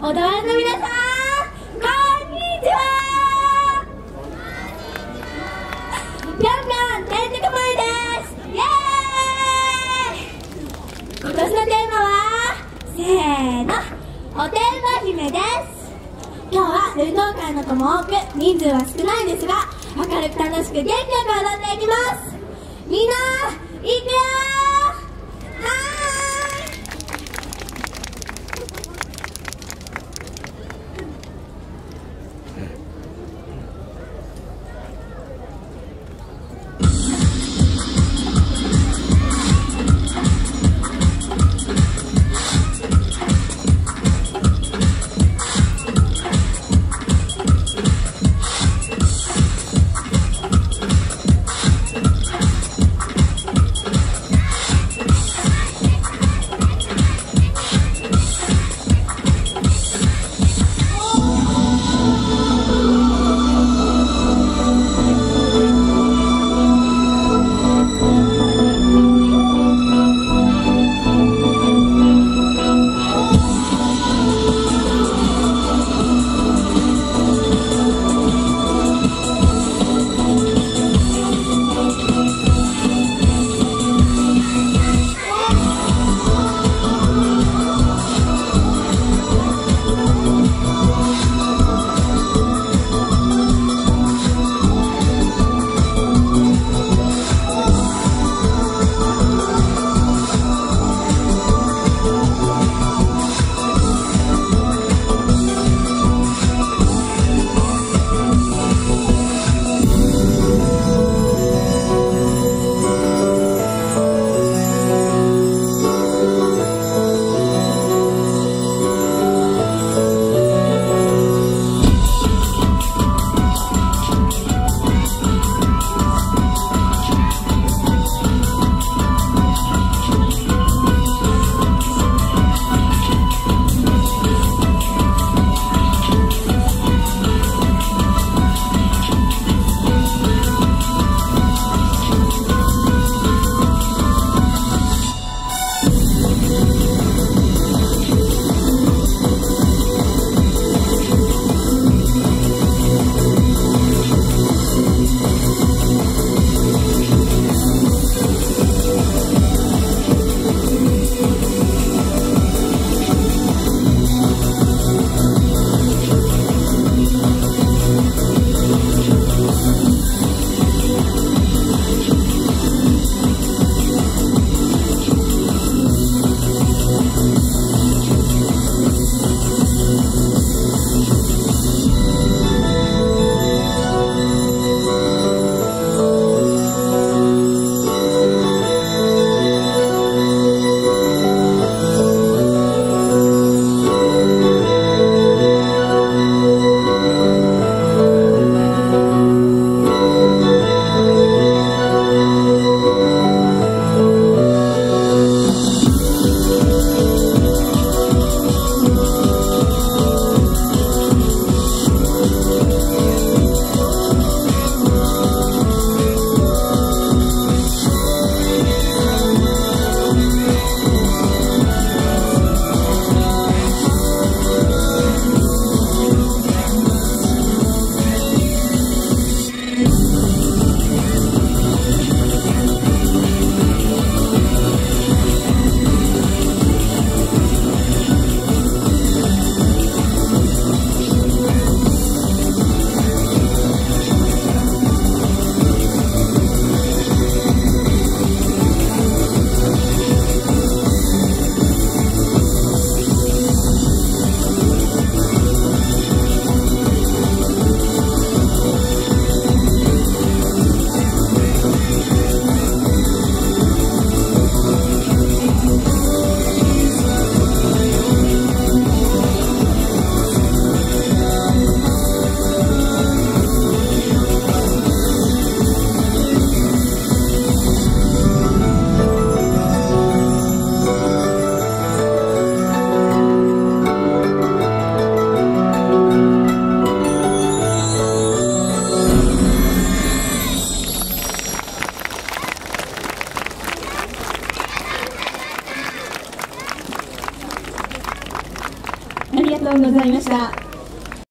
小田原の皆さんこんにちはぴょんぴょんてんてこまいですイエーイ今年のテーマはせーのおてんば姫です今日は運動会の子も多く人数は少ないですが明るく楽しく元気よく踊っていきますみんな行くよとうございました。